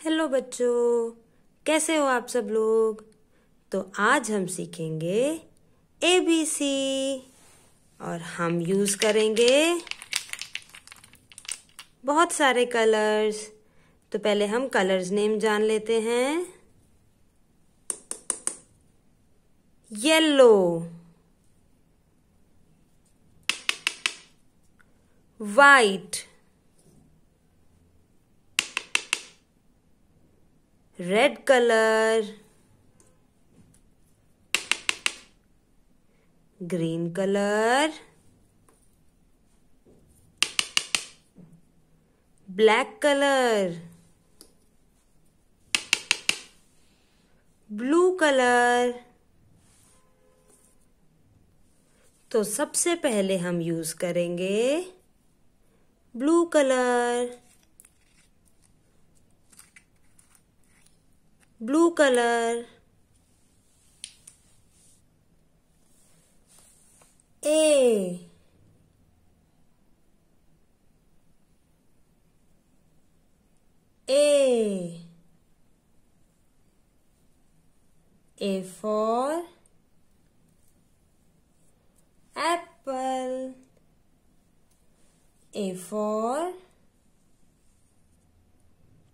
Hello बच्चों। कैसे हो आप सब लोग? तो आज हम सीखेंगे ए बी सी और हम यूज़ करेंगे बहुत सारे कलर्स तो पहले हम कलर्स नेम जान लेते हैं। Yellow white red color green color black color blue color तो सबसे पहले हम यूज़ करेंगे blue colour blue color. A. A. A for apple. A for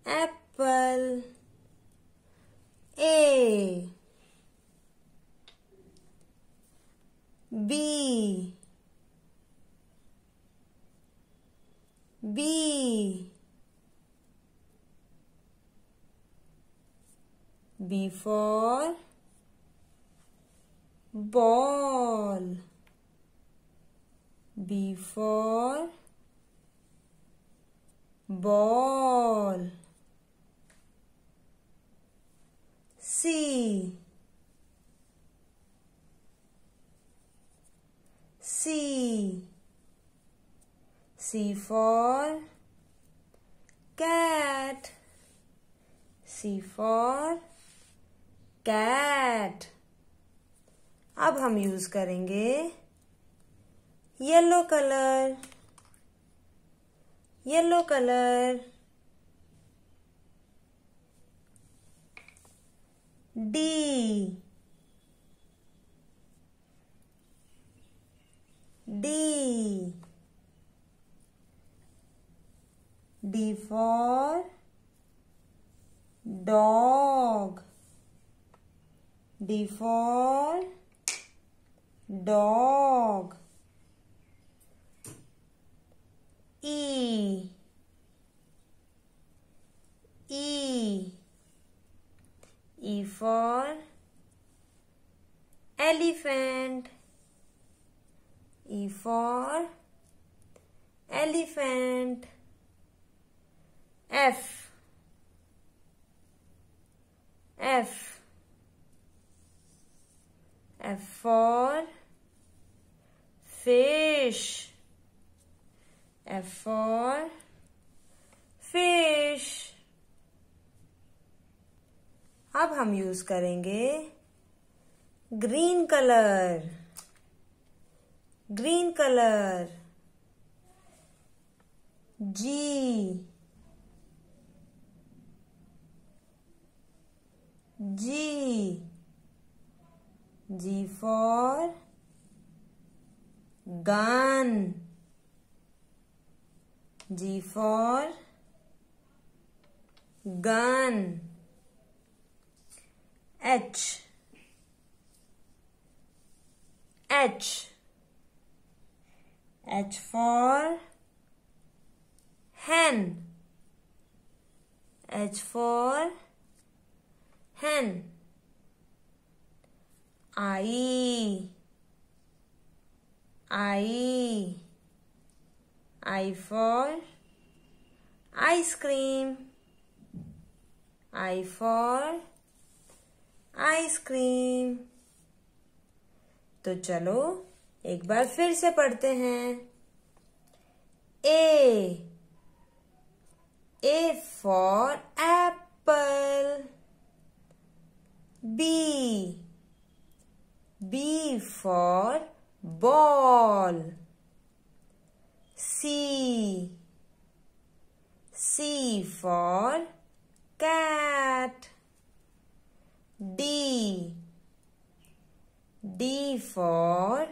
apple a B B B for ball B for ball C. C C for cat. C for cat. अब हम use करेंगे yellow colour yellow colour D. D. D for dog. D for dog. E. E for elephant. E for elephant. F. F. F for fish. F for fish. अब हम use करेंगे green colour green colour G G G for gun G for gun H H H for hen. H for hen. I I I for ice cream. I for ice cream तो चलो, एक बार फिर से पढ़ते हैं। A A for apple B B for ball C C for cat D. D for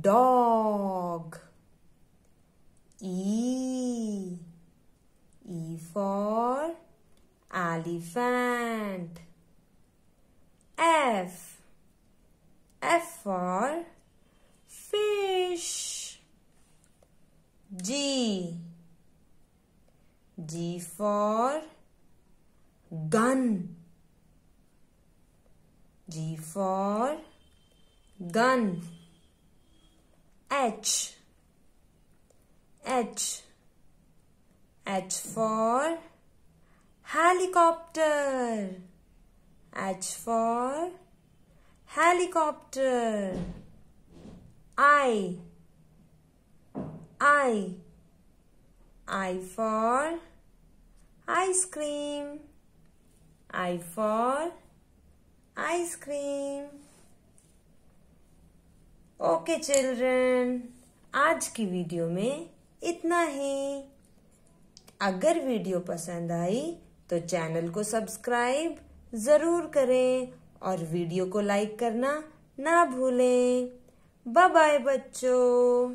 dog. E. E for elephant. F. F for fish. G. G for gun G for gun. H. H. H for helicopter. H for helicopter. I. I. I for ice cream. I for cream. Okay children आज की video में इतना ही। अगर video पसंद आई तो channel को subscribe ज़रूर करें और वीडियो को लाइक करना ना भूलें। बाय बाय बच्चों।